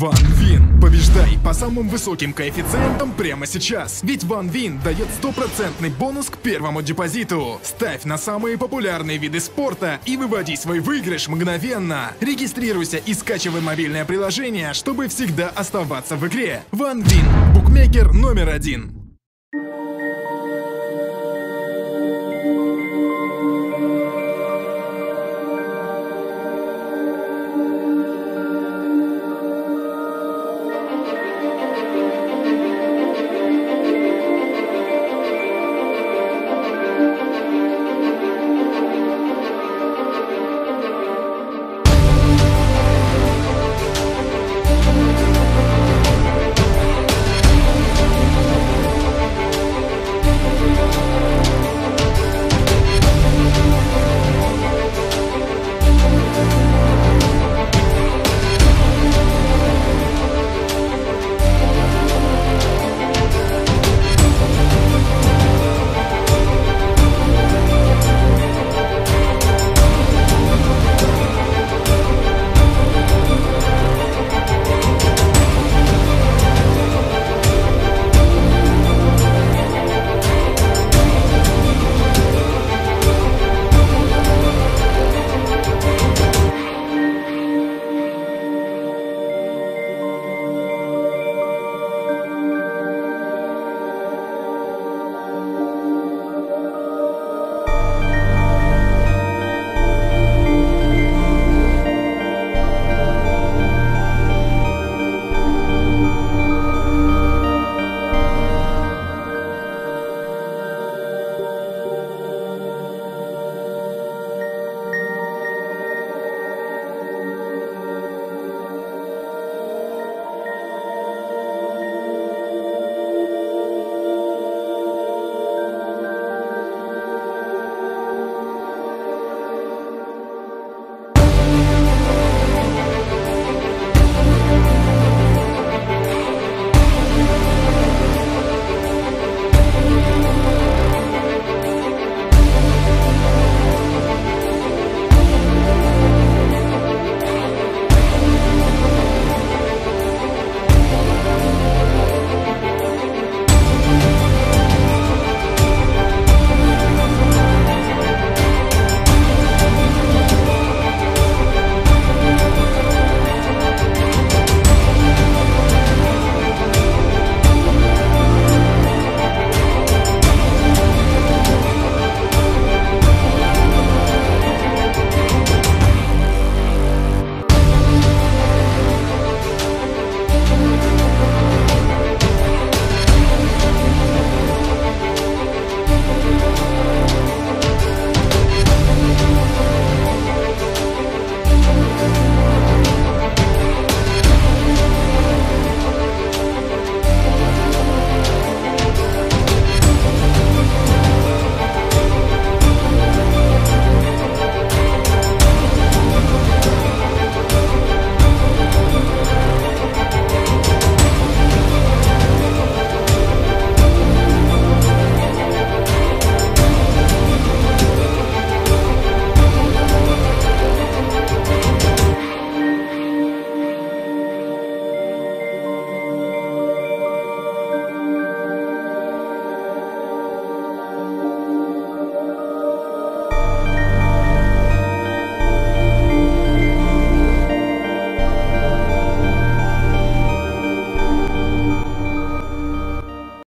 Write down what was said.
Ван Вин. Побеждай по самым высоким коэффициентам прямо сейчас. Ведь Ван Вин дает стопроцентный бонус к первому депозиту. Ставь на самые популярные виды спорта и выводи свой выигрыш мгновенно. Регистрируйся и скачивай мобильное приложение, чтобы всегда оставаться в игре. Ван Вин. Букмекер номер один.